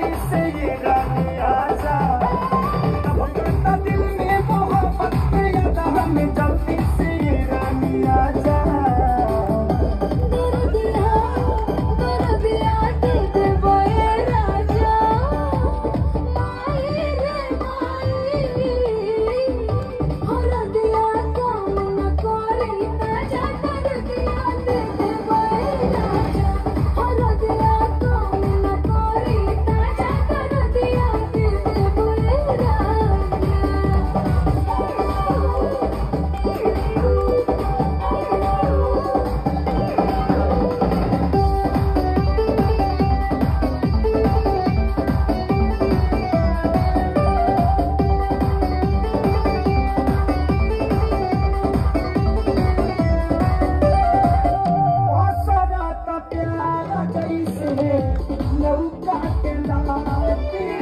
你依然 No, I can't, I'm.